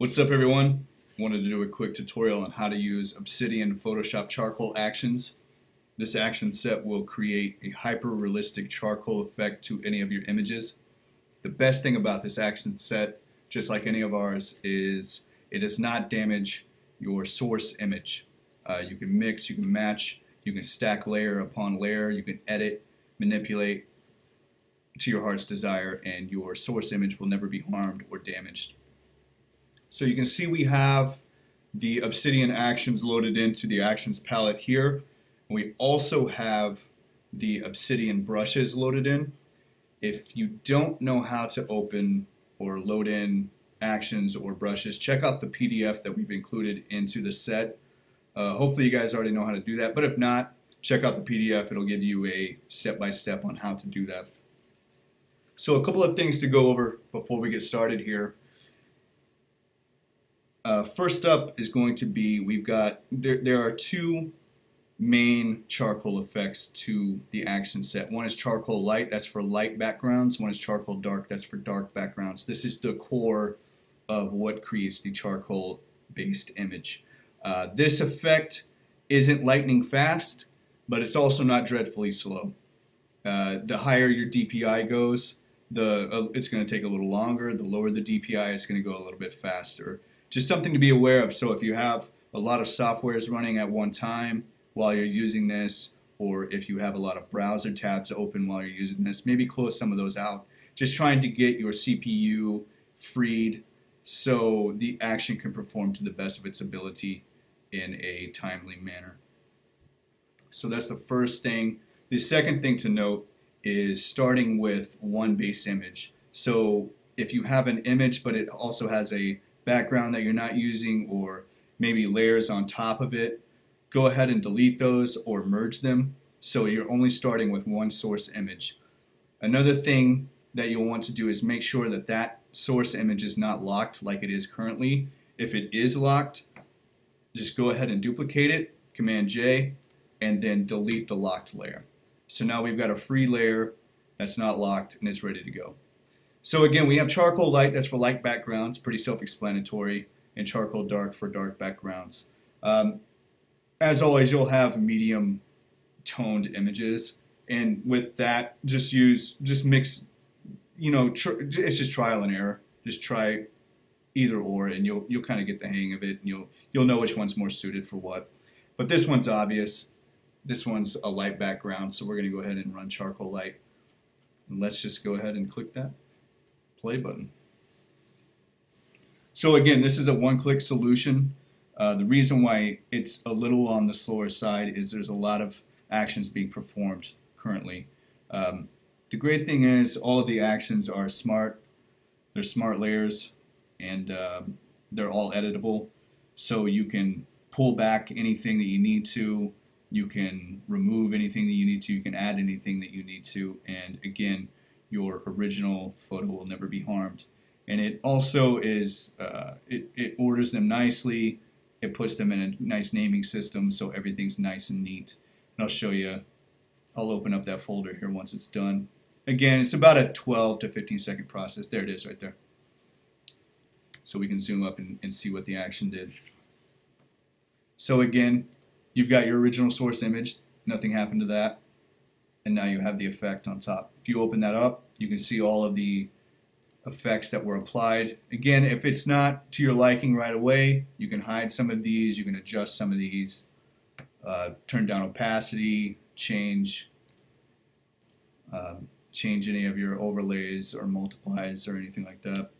What's up everyone? Wanted to do a quick tutorial on how to use Obsidian Photoshop charcoal actions. This action set will create a hyper-realistic charcoal effect to any of your images. The best thing about this action set, just like any of ours, is it does not damage your source image. Uh, you can mix, you can match, you can stack layer upon layer, you can edit, manipulate to your heart's desire, and your source image will never be harmed or damaged. So you can see we have the Obsidian actions loaded into the actions palette here. And we also have the Obsidian brushes loaded in. If you don't know how to open or load in actions or brushes, check out the PDF that we've included into the set. Uh, hopefully you guys already know how to do that, but if not, check out the PDF. It'll give you a step-by-step -step on how to do that. So a couple of things to go over before we get started here. Uh, first up is going to be we've got there, there are two main charcoal effects to the action set. One is charcoal light, that's for light backgrounds. One is charcoal dark, that's for dark backgrounds. This is the core of what creates the charcoal based image. Uh, this effect isn't lightning fast, but it's also not dreadfully slow. Uh, the higher your DPI goes, the uh, it's going to take a little longer. The lower the DPI, it's going to go a little bit faster just something to be aware of. So if you have a lot of softwares running at one time while you're using this, or if you have a lot of browser tabs open while you're using this, maybe close some of those out. Just trying to get your CPU freed so the action can perform to the best of its ability in a timely manner. So that's the first thing. The second thing to note is starting with one base image. So if you have an image but it also has a background that you're not using or maybe layers on top of it, go ahead and delete those or merge them so you're only starting with one source image. Another thing that you'll want to do is make sure that that source image is not locked like it is currently. If it is locked, just go ahead and duplicate it, Command J, and then delete the locked layer. So now we've got a free layer that's not locked and it's ready to go. So again, we have charcoal light, that's for light backgrounds, pretty self-explanatory, and charcoal dark for dark backgrounds. Um, as always, you'll have medium toned images, and with that, just use, just mix, you know, it's just trial and error. Just try either or, and you'll you'll kind of get the hang of it, and you'll you'll know which one's more suited for what. But this one's obvious. This one's a light background, so we're going to go ahead and run charcoal light. And let's just go ahead and click that play button. So again, this is a one-click solution. Uh, the reason why it's a little on the slower side is there's a lot of actions being performed currently. Um, the great thing is all of the actions are smart. They're smart layers and um, they're all editable. So you can pull back anything that you need to. You can remove anything that you need to. You can add anything that you need to. And again, your original photo will never be harmed. And it also is, uh, it, it orders them nicely. It puts them in a nice naming system so everything's nice and neat. And I'll show you, I'll open up that folder here once it's done. Again, it's about a 12 to 15 second process. There it is right there. So we can zoom up and, and see what the action did. So again, you've got your original source image. Nothing happened to that and now you have the effect on top. If you open that up, you can see all of the effects that were applied. Again, if it's not to your liking right away, you can hide some of these, you can adjust some of these, uh, turn down opacity, change um, change any of your overlays or multiplies or anything like that.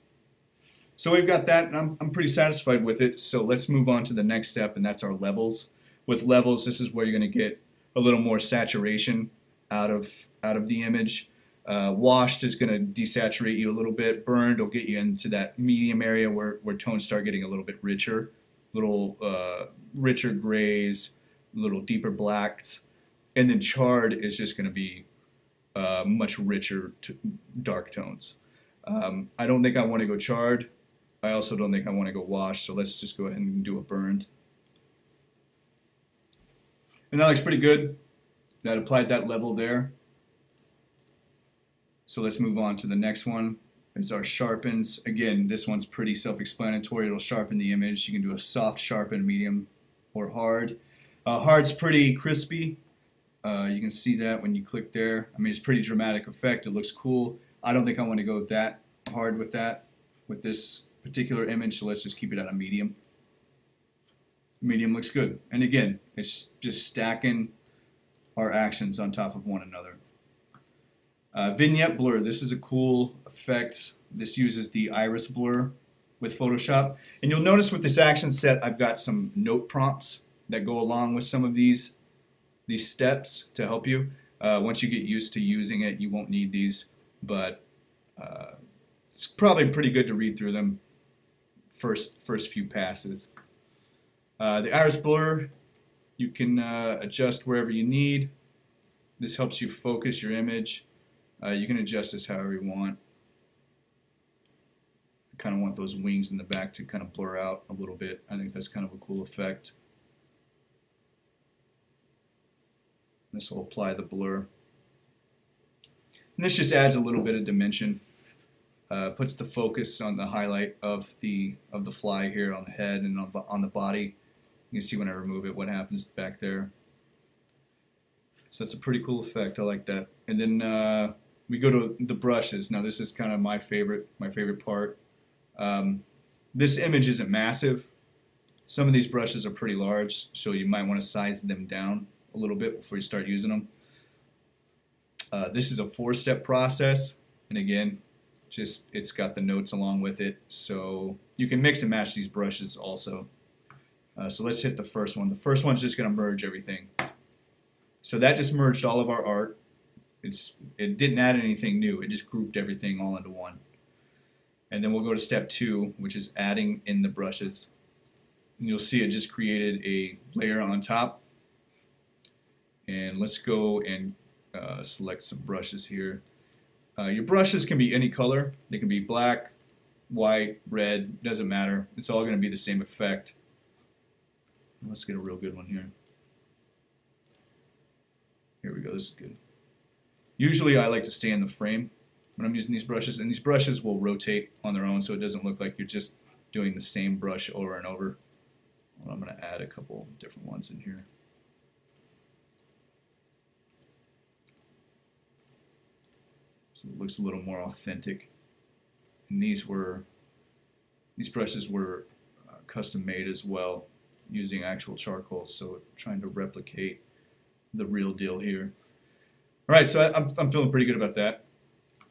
So we've got that, and I'm, I'm pretty satisfied with it. So let's move on to the next step, and that's our levels. With levels, this is where you're going to get a little more saturation out of out of the image. Uh, washed is going to desaturate you a little bit. Burned will get you into that medium area where, where tones start getting a little bit richer, little uh, richer grays, little deeper blacks. And then charred is just going to be uh, much richer dark tones. Um, I don't think I want to go charred. I also don't think I want to go washed, so let's just go ahead and do a burned. And that looks pretty good that applied that level there. So let's move on to the next one. is our sharpens. Again, this one's pretty self-explanatory. It'll sharpen the image. You can do a soft sharpen, medium, or hard. Uh, hard's pretty crispy. Uh, you can see that when you click there. I mean, it's pretty dramatic effect. It looks cool. I don't think I want to go that hard with that, with this particular image, so let's just keep it at a medium. Medium looks good. And again, it's just stacking our actions on top of one another. Uh, vignette blur, this is a cool effect. This uses the iris blur with Photoshop. And you'll notice with this action set, I've got some note prompts that go along with some of these, these steps to help you. Uh, once you get used to using it, you won't need these, but uh, it's probably pretty good to read through them first, first few passes. Uh, the iris blur, you can uh, adjust wherever you need. This helps you focus your image. Uh, you can adjust this however you want. I kind of want those wings in the back to kind of blur out a little bit. I think that's kind of a cool effect. This will apply the blur. And this just adds a little bit of dimension. Uh, puts the focus on the highlight of the of the fly here on the head and on, on the body. You can see when I remove it what happens back there. So that's a pretty cool effect. I like that. And then uh, we go to the brushes. Now this is kind of my favorite, my favorite part. Um, this image isn't massive. Some of these brushes are pretty large, so you might want to size them down a little bit before you start using them. Uh, this is a four-step process, and again, just it's got the notes along with it, so you can mix and match these brushes also. Uh, so let's hit the first one. The first one's just going to merge everything. So that just merged all of our art. It's it didn't add anything new. It just grouped everything all into one. And then we'll go to step two, which is adding in the brushes. And you'll see it just created a layer on top. And let's go and uh, select some brushes here. Uh, your brushes can be any color. They can be black, white, red, doesn't matter. It's all going to be the same effect. Let's get a real good one here. Here we go, this is good. Usually I like to stay in the frame when I'm using these brushes, and these brushes will rotate on their own so it doesn't look like you're just doing the same brush over and over. Well, I'm going to add a couple different ones in here. So it looks a little more authentic. And these were, these brushes were uh, custom made as well using actual charcoal, so trying to replicate the real deal here. All right, so I, I'm, I'm feeling pretty good about that.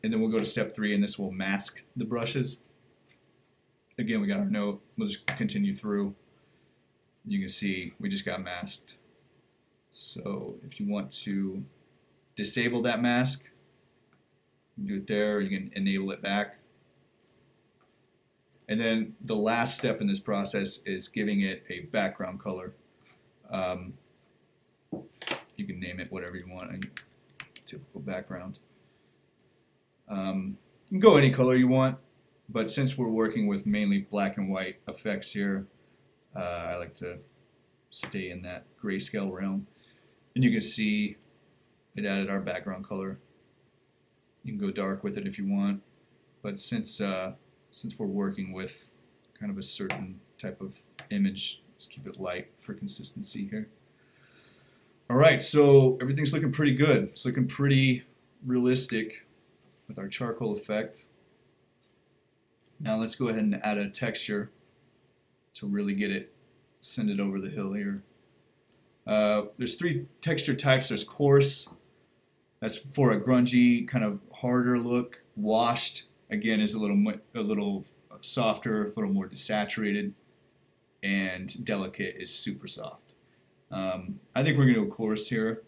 And then we'll go to step three, and this will mask the brushes. Again, we got our note. We'll just continue through. You can see we just got masked. So if you want to disable that mask, do it there. You can enable it back. And then the last step in this process is giving it a background color. Um, you can name it whatever you want, a typical background. Um, you can go any color you want, but since we're working with mainly black and white effects here, uh, I like to stay in that grayscale realm. And you can see it added our background color. You can go dark with it if you want, but since uh, since we're working with kind of a certain type of image, let's keep it light for consistency here. All right, so everything's looking pretty good. It's looking pretty realistic with our charcoal effect. Now let's go ahead and add a texture to really get it, send it over the hill here. Uh, there's three texture types. There's coarse, that's for a grungy, kind of harder look. Washed, again, is a little, a little softer, a little more desaturated. And delicate is super soft. Um, I think we're going to go coarse here.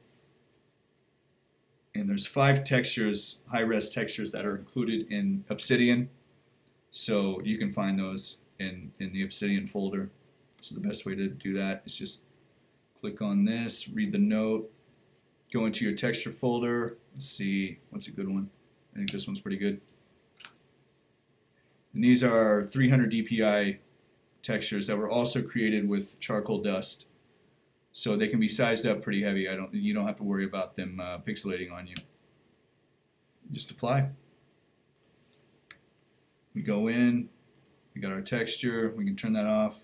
And there's five textures, high-res textures that are included in Obsidian. So you can find those in, in the Obsidian folder. So the best way to do that is just click on this, read the note, go into your texture folder, see what's a good one. I think this one's pretty good. And these are 300 dpi textures that were also created with charcoal dust so they can be sized up pretty heavy. I don't, you don't have to worry about them uh, pixelating on you. Just apply. We go in, we got our texture, we can turn that off.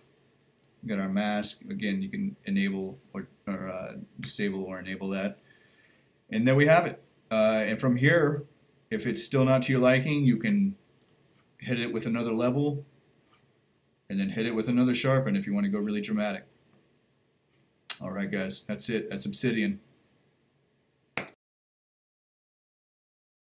We got our mask, again, you can enable or, or uh, disable or enable that. And there we have it. Uh, and from here, if it's still not to your liking, you can hit it with another level and then hit it with another sharpen if you want to go really dramatic. All right, guys, that's it. That's Obsidian.